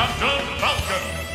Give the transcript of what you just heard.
Captain Falcon.